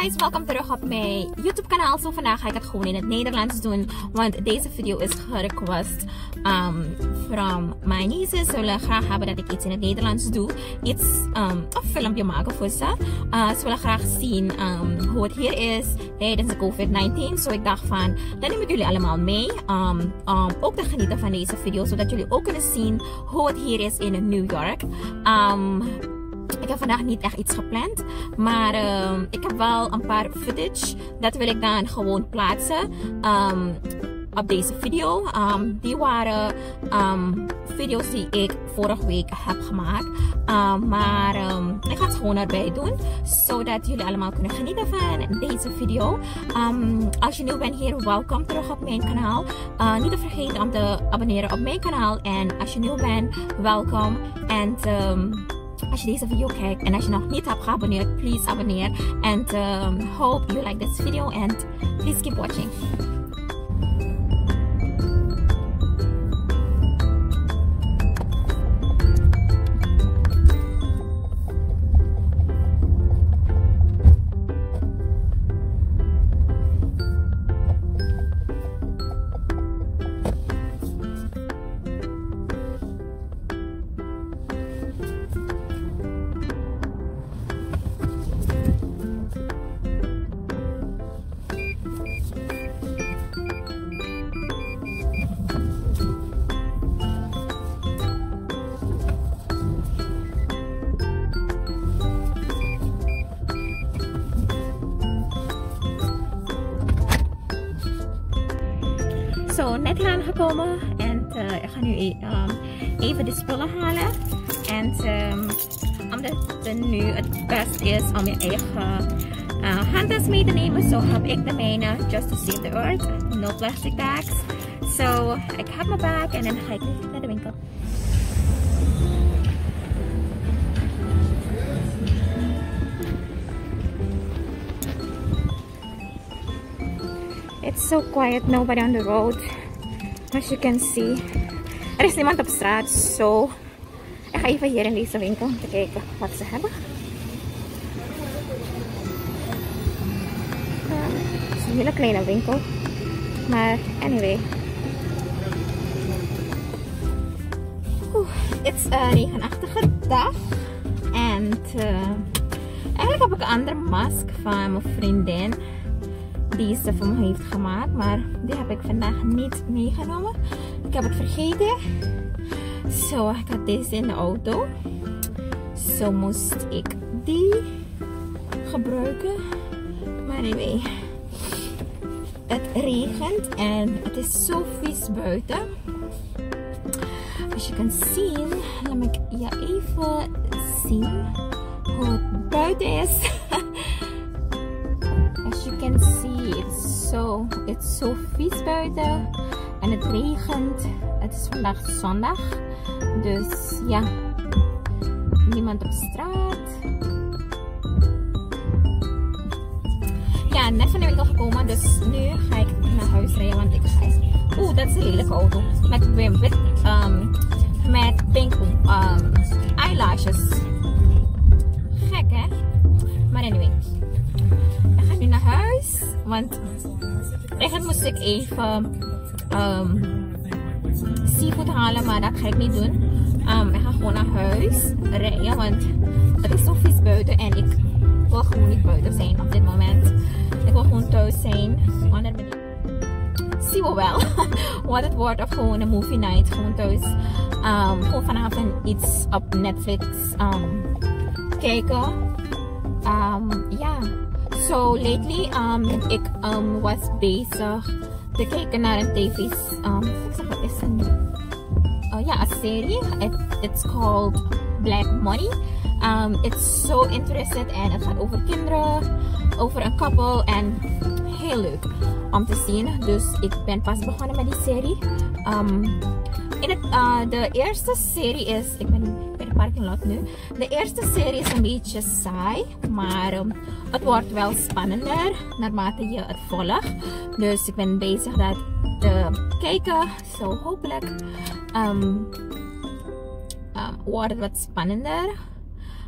guys, welkom terug op mijn YouTube kanaal. Zo vandaag ga ik het gewoon in het Nederlands doen. Want deze video is gerequest um, from my nieces. Ze willen graag hebben dat ik iets in het Nederlands doe. Iets, um, een filmpje maken voor ze. Uh, ze willen graag zien um, hoe het hier is tijdens de COVID-19. Zo ik dacht van, dan neem jullie allemaal mee. Um, um, ook te genieten van deze video. Zodat jullie ook kunnen zien hoe het hier is in New York. Ik heb vandaag niet echt iets gepland. Maar uh, ik heb wel een paar footage. Dat wil ik dan gewoon plaatsen. Um, op deze video. Um, die waren video's die ik vorige week heb gemaakt. Maar ik ga het gewoon erbij doen. Zodat jullie allemaal kunnen genieten van deze video. als je nieuw bent hier, welkom terug op mijn kanaal. Uh, niet te vergeten om te abonneren op mijn kanaal. En als je nieuw bent, welkom. En als deze video kijkt en als je nog niet hebt geabonneerd, please abonneer. And um, hope you like this video and please keep watching. Zo net aangekomen en uh, ik ga nu um, even de spullen halen. En um, omdat het nu het best is om je eigen uh, handtas mee te nemen, zo heb ik de mijne, just to save the earth, no plastic bags. So ik heb mijn bag en dan ga ik It's so quiet, nobody on the road. As you can see. Er is niemand op straat, so... Ik ga even hier in deze winkel om te kijken wat ze hebben. het is een hele kleine winkel. Maar anyway. Oeh, het is een regenachtige dag. En uh, eigenlijk heb ik een andere mask van mijn vriendin die ze voor me heeft gemaakt. Maar die heb ik vandaag niet meegenomen. Ik heb het vergeten. Zo, ik had deze in de auto. Zo moest ik die gebruiken. Maar anyway. Het regent en het is zo vies buiten. Als je kan zien, laat ik je even zien hoe het buiten is. It's so, it's so vies buiten. En het regent. Het is vandaag zondag. Dus ja, niemand op straat. Ja, net van de winkel gekomen. Dus nu ga ik naar huis rijden. Want ik ga... Oeh, dat is een lelijke auto. Met wit, um, met pink um, eyelashes. Want eigenlijk moest ik even um, seafood halen, maar dat ga ik niet doen. Ik ga gewoon naar huis rijden, want het is zo vies buiten en ik wil gewoon niet buiten zijn op dit moment. Ik wil gewoon thuis zijn. Ben ik... Zien we wel wat het wordt of gewoon een movie night. Gewoon thuis. Um, gewoon vanavond iets op Netflix kijken. Ja. So lately, um, ik um, was bezig te kijken naar een tv's, um, ik het is een, uh, ja, een serie. It, it's called Black Money. Um, it's so interesting en het gaat over kinderen, over een couple en heel leuk om te zien. Dus ik ben pas begonnen met die serie. Um, in het, uh, de eerste serie is, ik ben nu. De eerste serie is een beetje saai, maar um, het wordt wel spannender naarmate je het volgt. Dus ik ben bezig dat te kijken. Zo hopelijk um, wordt het wat spannender.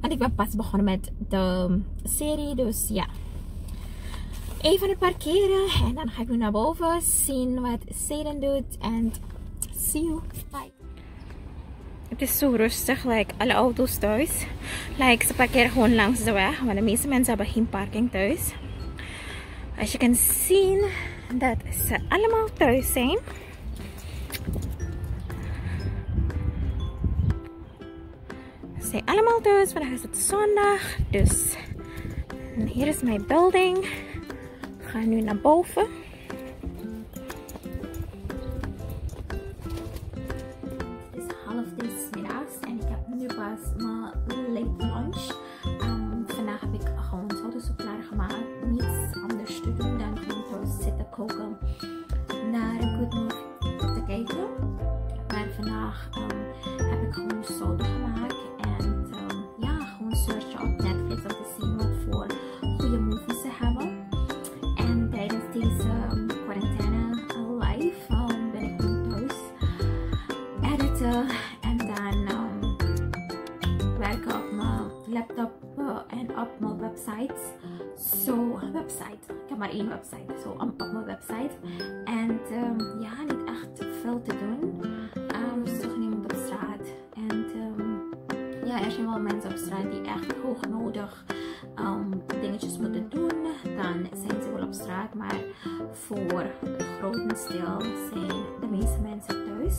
Want ik ben pas begonnen met de serie, dus ja. even parkeren en dan ga ik nu naar boven zien wat Zeden doet en see you. Bye. Het is zo rustig, like alle auto's thuis. Like, ze parkeren gewoon langs de weg, want de meeste mensen hebben geen parking thuis. Als je kan zien dat ze allemaal thuis zijn. Ze zijn allemaal thuis, vandaag is het zondag. Dus hier is mijn building. We gaan nu naar boven. Ja, niet echt veel te doen. Um, toch niemand op straat. En um, ja, er zijn wel mensen op straat die echt hoog nodig um, dingetjes moeten doen. Dan zijn ze wel op straat. Maar voor grotendeel zijn de meeste mensen thuis.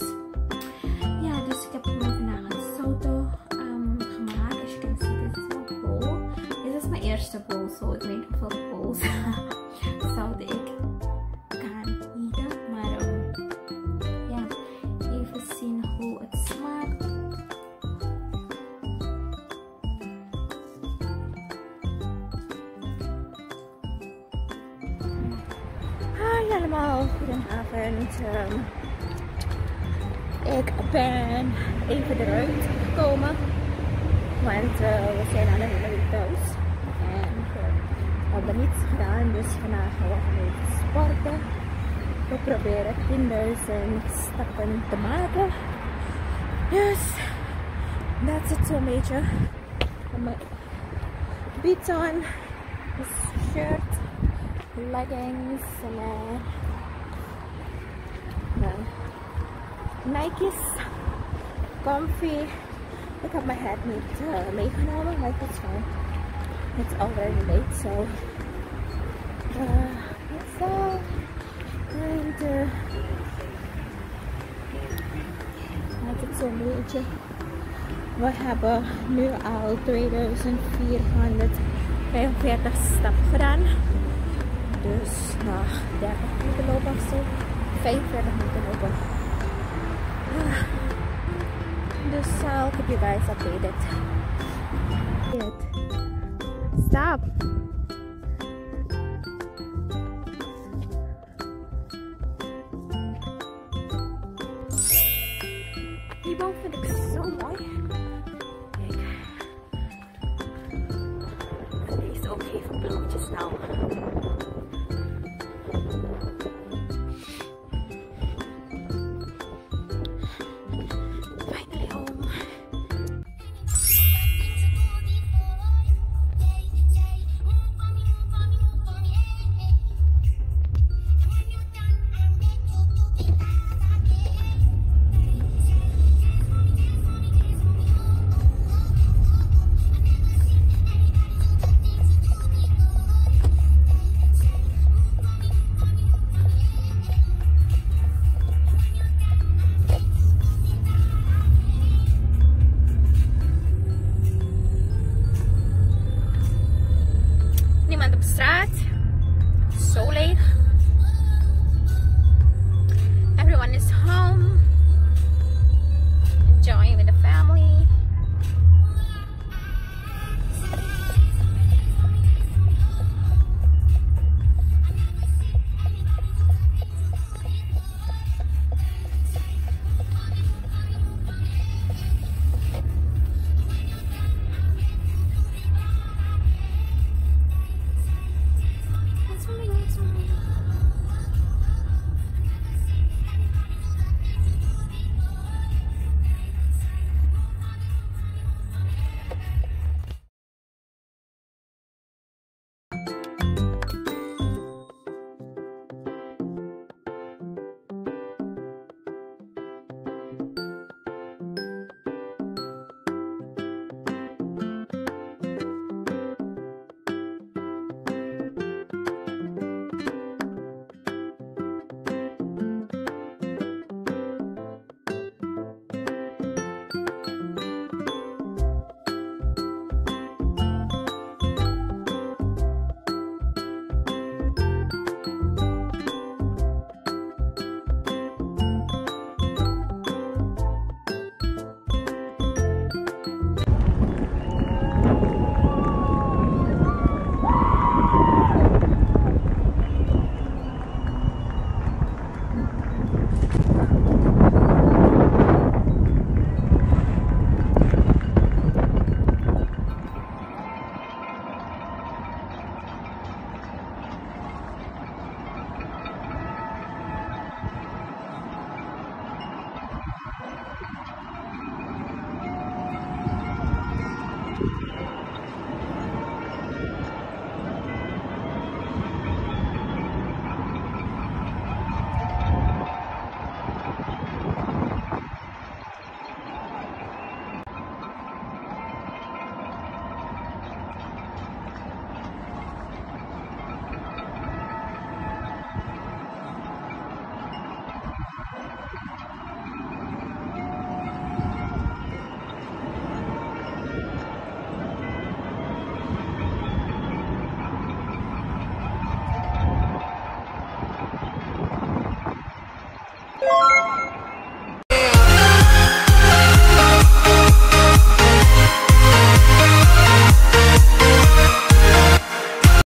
Ja, dus ik heb vandaag een foto um, gemaakt. Als je kan zien, dit is mijn bowl. Dit is mijn eerste bowl, zo ik weet hoeveel. Ik ben even eruit gekomen, want uh, we zijn aan de hele week thuis hebben niets gedaan, dus vandaag gaan we even sporten. We proberen 10.000 stappen te maken. Dus dat zit zo'n beetje. Mijn beats on, shirt, leggings en uh, Nike's, comfy. Ik heb mijn hat niet uh, maar het is fijn. It's already late, so uh, that's all. And uh, het zo'n beetje. We hebben nu al 2445 stappen gedaan. Dus nog 30 minuten lopen of zo. 45 minuten lopen. Uh, dus I'll keep you guys updated. Stop. Hierboven vind ik